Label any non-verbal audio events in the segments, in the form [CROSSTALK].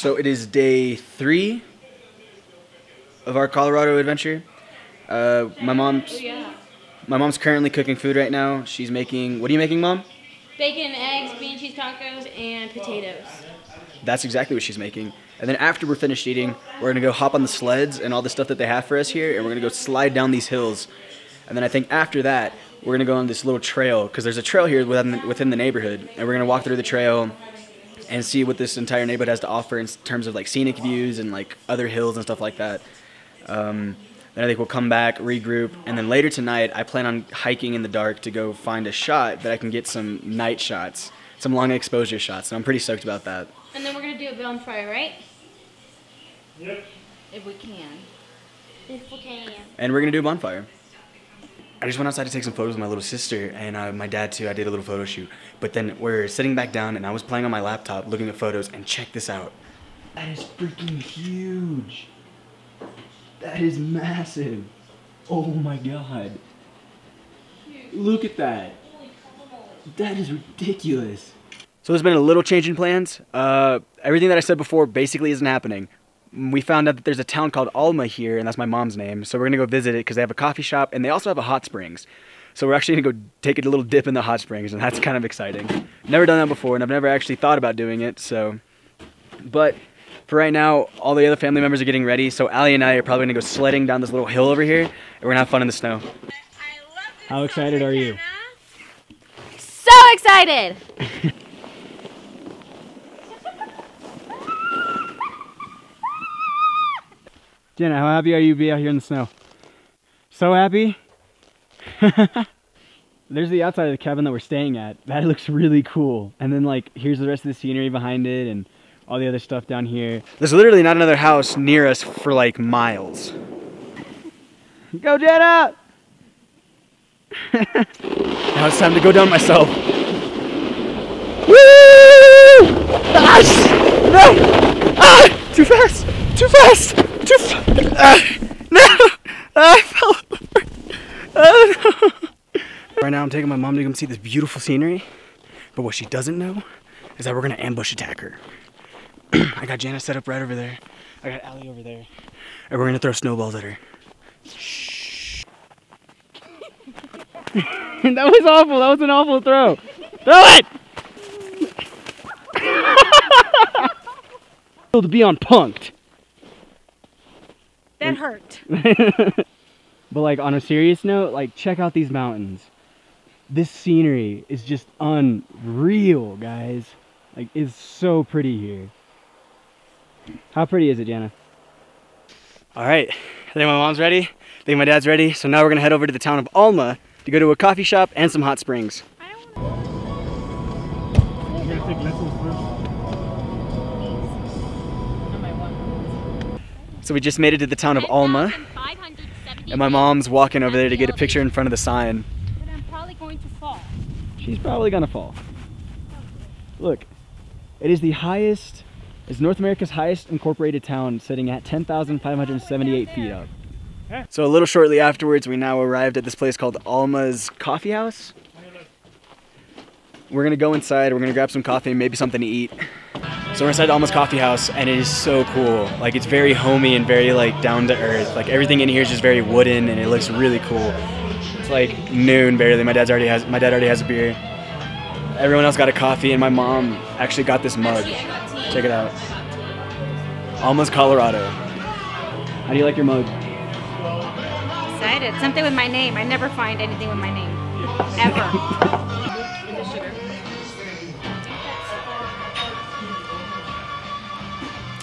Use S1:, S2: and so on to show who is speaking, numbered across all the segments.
S1: So it is day three of our Colorado adventure. Uh, my mom's my mom's currently cooking food right now. She's making. What are you making, mom?
S2: Bacon, eggs, bean cheese tacos, and potatoes.
S1: That's exactly what she's making. And then after we're finished eating, we're gonna go hop on the sleds and all the stuff that they have for us here, and we're gonna go slide down these hills. And then I think after that, we're gonna go on this little trail because there's a trail here within the, within the neighborhood, and we're gonna walk through the trail and see what this entire neighborhood has to offer in terms of like scenic views and like other hills and stuff like that. Um, then I think we'll come back, regroup, and then later tonight I plan on hiking in the dark to go find a shot that I can get some night shots, some long exposure shots, and I'm pretty stoked about that.
S2: And then we're gonna do a bonfire, right? Yep.
S3: If we can.
S2: If we can.
S1: And we're gonna do a bonfire. I just went outside to take some photos with my little sister and uh, my dad too. I did a little photo shoot. But then we're sitting back down and I was playing on my laptop looking at photos and check this out. That is freaking huge. That is massive. Oh my god. Look at that. That is ridiculous. So there's been a little change in plans. Uh, everything that I said before basically isn't happening we found out that there's a town called Alma here, and that's my mom's name. So we're gonna go visit it because they have a coffee shop and they also have a hot springs. So we're actually gonna go take a little dip in the hot springs, and that's kind of exciting. Never done that before, and I've never actually thought about doing it. So, but for right now, all the other family members are getting ready. So Allie and I are probably gonna go sledding down this little hill over here, and we're gonna have fun in the snow. How excited are you?
S2: So excited! [LAUGHS]
S1: Jenna, how happy are you to be out here in the snow? So happy? [LAUGHS] There's the outside of the cabin that we're staying at. That [LAUGHS] looks really cool. And then like, here's the rest of the scenery behind it and all the other stuff down here. There's literally not another house near us for like miles. Go Jenna! [LAUGHS] now it's time to go down myself. Woo! Ah! No! Ah! Too fast! Too fast! Too fast! Ah! No! I fell over. Oh no! Right now I'm taking my mom to come see this beautiful scenery. But what she doesn't know is that we're gonna ambush attack her. [CLEARS THROAT] I got Jana set up right over there. I got Allie over there. And we're gonna throw snowballs at her. Shh. [LAUGHS] that was awful. That was an awful throw. Throw it! [LAUGHS] to be on punked.
S2: That hurt. [LAUGHS]
S1: but like on a serious note, like check out these mountains. This scenery is just unreal, guys. Like it's so pretty here. How pretty is it, Jana? All right, I think my mom's ready. I think my dad's ready. So now we're gonna head over to the town of Alma to go to a coffee shop and some hot springs. So we just made it to the town of Alma, and my mom's walking over there to get a picture in front of the sign.
S2: But I'm probably going to fall.
S1: She's probably gonna fall. Look, it is the highest, it's North America's highest incorporated town, sitting at 10,578 feet up. So a little shortly afterwards, we now arrived at this place called Alma's Coffee House. We're gonna go inside, we're gonna grab some coffee and maybe something to eat. So we're inside Alma's Coffee House, and it is so cool. Like it's very homey and very like down to earth. Like everything in here is just very wooden, and it looks really cool. It's like noon barely. My dad's already has my dad already has a beer. Everyone else got a coffee, and my mom actually got this mug. Check it out. Alma's Colorado. How do you like your mug?
S2: Excited. Something with my name. I never find anything with my name. [LAUGHS] Ever.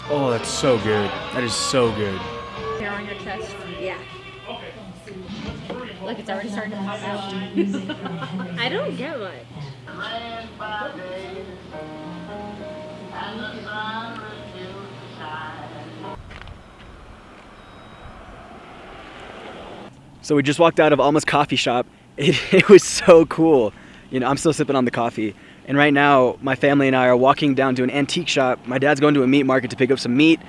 S1: Oh, that's so good. That is so good.
S2: Hair on your chest. Yeah. Look, it's already starting to pop out. [LAUGHS] I don't get much.
S1: So we just walked out of Alma's coffee shop. [LAUGHS] It, it was so cool. You know, I'm still sipping on the coffee. And right now, my family and I are walking down to an antique shop. My dad's going to a meat market to pick up some meat.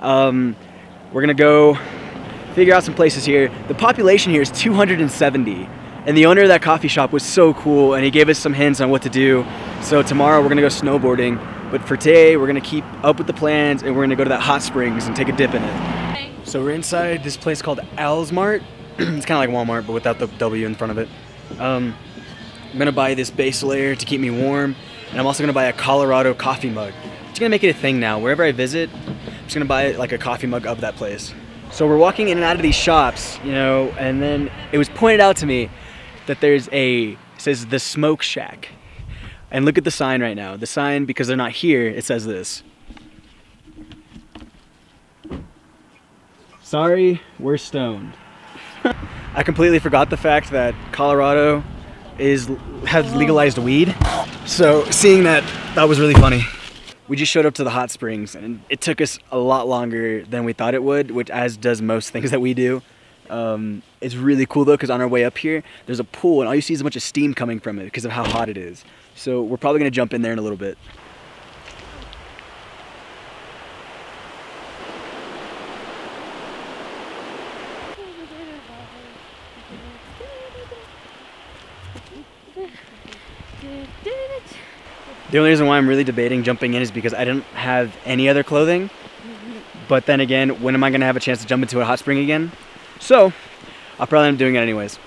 S1: Um, we're gonna go figure out some places here. The population here is 270. And the owner of that coffee shop was so cool and he gave us some hints on what to do. So tomorrow we're gonna go snowboarding But for today, we're gonna keep up with the plans and we're gonna go to that hot springs and take a dip in it. So we're inside this place called Al's Mart. [CLEARS THROAT] it's kind of like Walmart, but without the W in front of it. Um, I'm gonna buy this base layer to keep me warm, and I'm also gonna buy a Colorado coffee mug. Just gonna make it a thing now. Wherever I visit, I'm just gonna buy like a coffee mug of that place. So we're walking in and out of these shops, you know, and then it was pointed out to me that there's a says the Smoke Shack. And look at the sign right now. The sign, because they're not here, it says this. Sorry, we're stoned. [LAUGHS] I completely forgot the fact that Colorado is has legalized weed. So seeing that, that was really funny. We just showed up to the hot springs and it took us a lot longer than we thought it would, which as does most things that we do. Um, it's really cool though because on our way up here, there's a pool and all you see is a bunch of steam coming from it because of how hot it is. So we're probably gonna jump in there in a little bit. The only reason why I'm really debating jumping in is because I didn't have any other clothing. But then again, when am I gonna have a chance to jump into a hot spring again? So, I'll probably end up doing it anyways.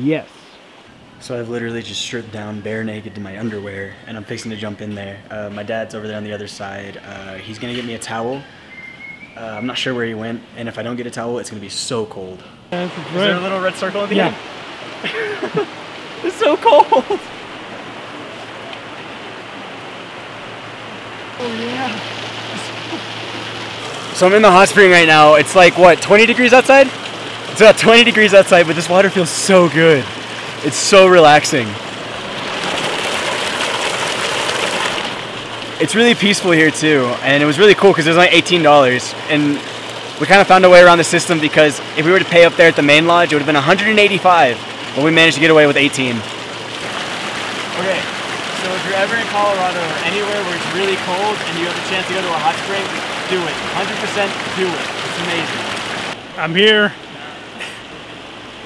S1: Yes. So I've literally just stripped down bare naked to my underwear and I'm fixing to jump in there. Uh, my dad's over there on the other side. Uh, he's gonna get me a towel. Uh, I'm not sure where he went, and if I don't get a towel, it's gonna be so cold. Is there a little red circle at the
S3: Yeah.
S1: end? [LAUGHS] it's so cold. Oh yeah. So I'm in the hot spring right now. It's like what, 20 degrees outside? It's about 20 degrees outside, but this water feels so good. It's so relaxing. It's really peaceful here too, and it was really cool because it was only $18, and we kind of found a way around the system because if we were to pay up there at the main lodge, it would have been 185, but we managed to get away with 18. Okay, so if you're ever in Colorado or anywhere where it's really cold and you have a chance to go to a hot spring, do it. 100% do it. It's amazing.
S3: I'm here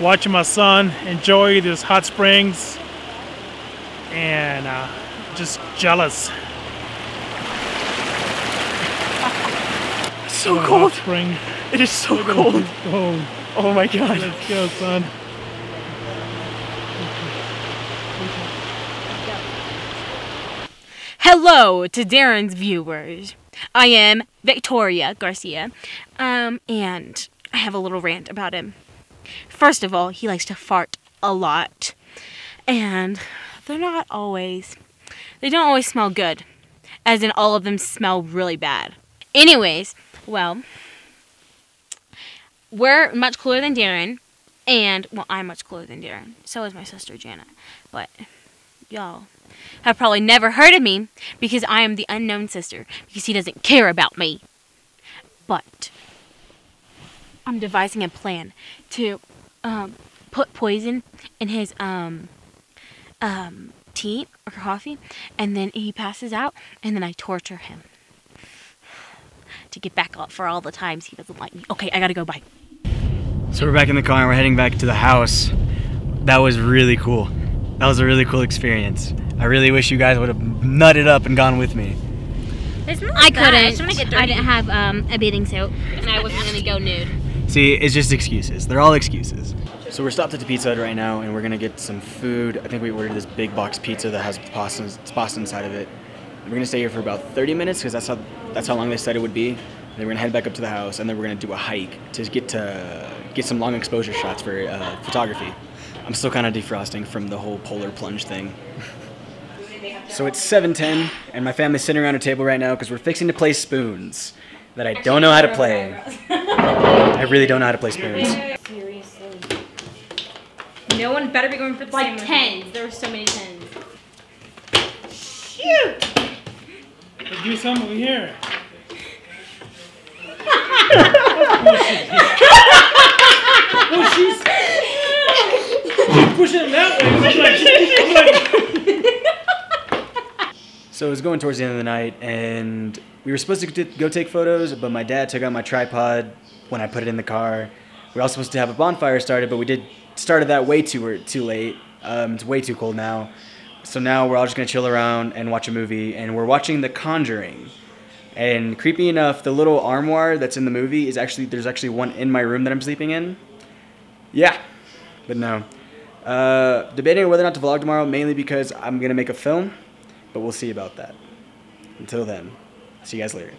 S3: watching my son enjoy this hot springs and uh, just jealous.
S1: So
S3: of a
S1: cold.
S3: Spring.
S1: It is so
S3: Look at
S1: cold.
S3: this cold.
S1: Oh my god.
S3: Let's go, son.
S4: Hello to Darren's viewers. I am Victoria Garcia, um, and I have a little rant about him. First of all, he likes to fart a lot, and they're not always, they don't always smell good, as in all of them smell really bad. Anyways, well, we're much cooler than Darren, and well, I'm much cooler than Darren. So is my sister Janet, but y'all have probably never heard of me because I am the unknown sister because he doesn't care about me. But I'm devising a plan to um, put poison in his um, um, tea or coffee, and then he passes out, and then I torture him to get back up for all the times he doesn't like me. Okay, I gotta go. Bye.
S1: So we're back in the car and we're heading back to the house. That was really cool. That was a really cool experience. I really wish you guys would have nutted up and gone with me.
S2: It's not
S4: I
S2: bad.
S4: couldn't.
S2: It's gonna get
S4: I didn't have um, a bathing suit, and I wasn't gonna go nude.
S1: See, it's just excuses. They're all excuses. So we're stopped at the Pizza Hut right now, and we're gonna get some food. I think we ordered this big box pizza that has pasta, pasta inside of it. We're gonna stay here for about 30 minutes because that's how that's how long they said it would be. And then we're gonna head back up to the house, and then we're gonna do a hike to get to get some long exposure shots for uh, photography. I'm still kind of defrosting from the whole polar plunge thing. So it's 7:10, and my family's sitting around a table right now because we're fixing to play spoons that I don't know how to play. I really don't know how to play spoons.
S2: No one better be going for the
S4: Like
S2: same one.
S4: tens. There were so many tens.
S3: Let's do some over here. [LAUGHS] oh, she's, she's pushing it that way. I'm like,
S1: So it was going towards the end of the night, and we were supposed to go take photos, but my dad took out my tripod when I put it in the car. we were all supposed to have a bonfire started, but we did started that way too too late. Um, it's way too cold now. So now we're all just gonna chill around and watch a movie, and we're watching The Conjuring. And creepy enough, the little armoire that's in the movie is actually there's actually one in my room that I'm sleeping in. Yeah, but no. Uh, debating whether or not to vlog tomorrow, mainly because I'm gonna make a film, but we'll see about that. Until then, see you guys later.